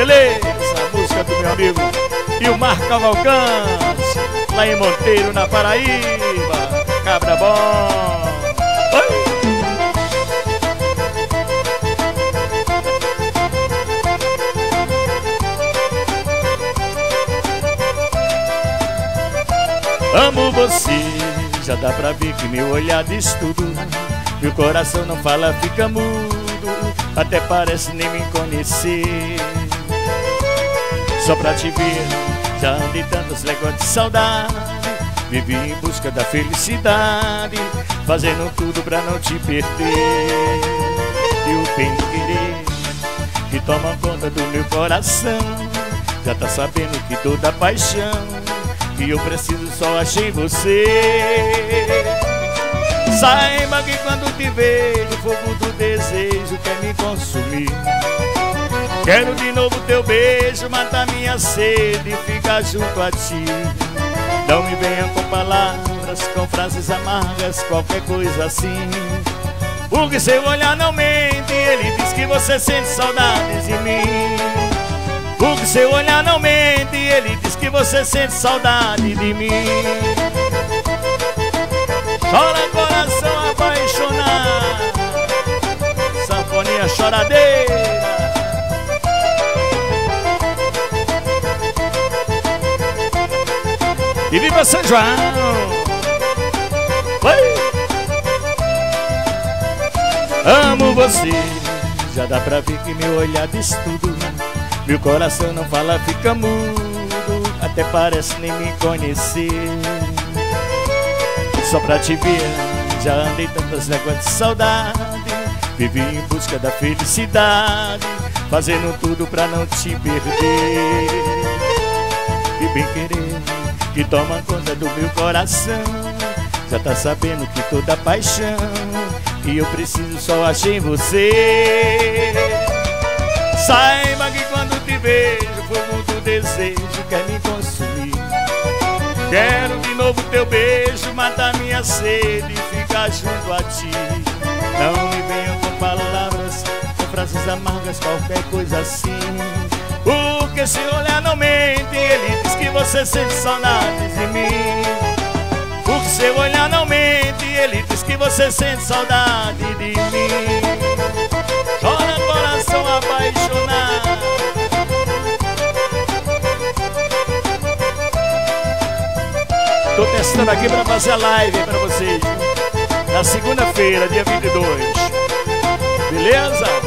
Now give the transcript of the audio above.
Beleza, a música do meu amigo Ilmar Cavalcante, lá em Monteiro, na Paraíba. Cabra bom. Amo você, já dá pra ver que meu olhar diz tudo Meu coração não fala, fica mudo Até parece nem me conhecer Só pra te ver, já andei tantas léguas de saudade. Vivi em busca da felicidade Fazendo tudo pra não te perder. E o bem querer que toma conta do meu coração. Já tá sabendo que toda paixão que eu preciso só achei você. Saiba que quando te vejo o fogo do desejo quer me consumir Quero de novo teu beijo, matar minha sede e ficar junto a ti. Não me venha com palavras, com frases amargas, qualquer coisa assim. Porque seu olhar não mente, ele diz que você sente saudades de mim. Porque seu olhar não mente Ele diz que você sente saudade de mim. Chora coração apaixonado. Sanfonia choradeira E viva São João! Oi! Amo você, já dá pra ver que meu olhar diz tudo meu coração não fala, fica mudo Até parece nem me conhecer Só pra te ver, já andei tantas léguas de saudade Vivi em busca da felicidade Fazendo tudo pra não te perder E bem querer que toma conta do meu coração Já tá sabendo que toda paixão Que eu preciso só achei em você Saiba que quando te vejo, fogo do desejo quer me consumir. Quero de novo teu beijo, matar minha sede e ficar junto a ti. Não me venham com palavras, com frases amargas, qualquer coisa assim. Porque se olhar não mente, ele diz que você sente saudades de mim. Porque seu olhar não mente, ele diz que você sente saudade de mim. Chora coração apaixonado Tô testando aqui pra fazer a live pra vocês Na segunda-feira, dia 22 Beleza?